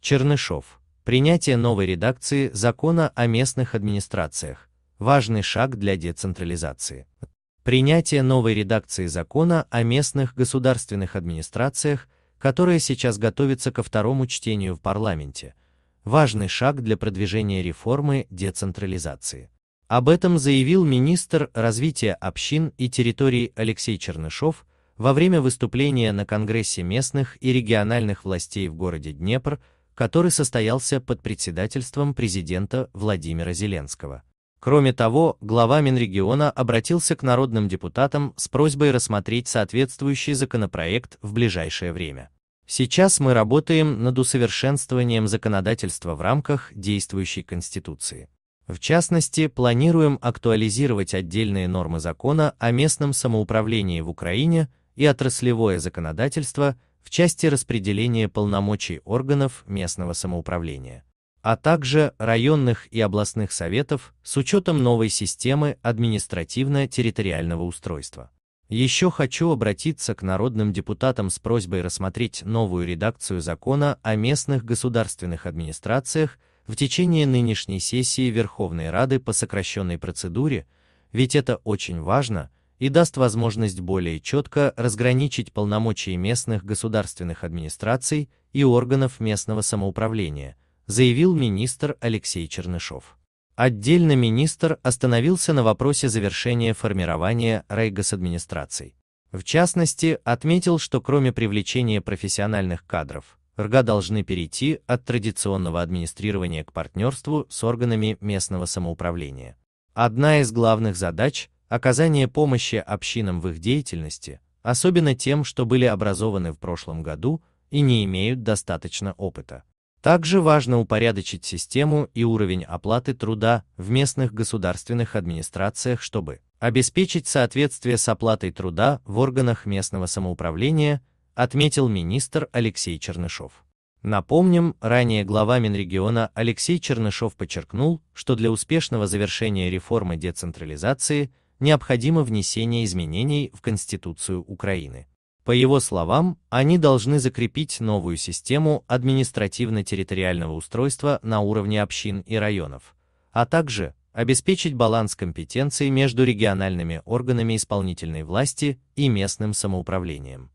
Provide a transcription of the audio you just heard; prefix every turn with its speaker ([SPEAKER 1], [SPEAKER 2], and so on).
[SPEAKER 1] Чернышов. Принятие новой редакции закона о местных администрациях. Важный шаг для децентрализации. Принятие новой редакции закона о местных государственных администрациях, которая сейчас готовится ко второму чтению в парламенте. Важный шаг для продвижения реформы децентрализации. Об этом заявил министр развития общин и территорий Алексей Чернышов во время выступления на Конгрессе местных и региональных властей в городе Днепр, который состоялся под председательством президента Владимира Зеленского. Кроме того, глава Минрегиона обратился к народным депутатам с просьбой рассмотреть соответствующий законопроект в ближайшее время. Сейчас мы работаем над усовершенствованием законодательства в рамках действующей Конституции. В частности, планируем актуализировать отдельные нормы закона о местном самоуправлении в Украине и отраслевое законодательство в части распределения полномочий органов местного самоуправления, а также районных и областных советов с учетом новой системы административно-территориального устройства. Еще хочу обратиться к народным депутатам с просьбой рассмотреть новую редакцию закона о местных государственных администрациях в течение нынешней сессии Верховной Рады по сокращенной процедуре, ведь это очень важно и даст возможность более четко разграничить полномочия местных государственных администраций и органов местного самоуправления, заявил министр Алексей Чернышов. Отдельно министр остановился на вопросе завершения формирования райгосадминистраций. В частности, отметил, что кроме привлечения профессиональных кадров, РГА должны перейти от традиционного администрирования к партнерству с органами местного самоуправления. Одна из главных задач – оказание помощи общинам в их деятельности, особенно тем, что были образованы в прошлом году и не имеют достаточно опыта. Также важно упорядочить систему и уровень оплаты труда в местных государственных администрациях, чтобы обеспечить соответствие с оплатой труда в органах местного самоуправления отметил министр Алексей Чернышов. Напомним, ранее глава Минрегиона Алексей Чернышов подчеркнул, что для успешного завершения реформы децентрализации необходимо внесение изменений в Конституцию Украины. По его словам, они должны закрепить новую систему административно-территориального устройства на уровне общин и районов, а также обеспечить баланс компетенций между региональными органами исполнительной власти и местным самоуправлением.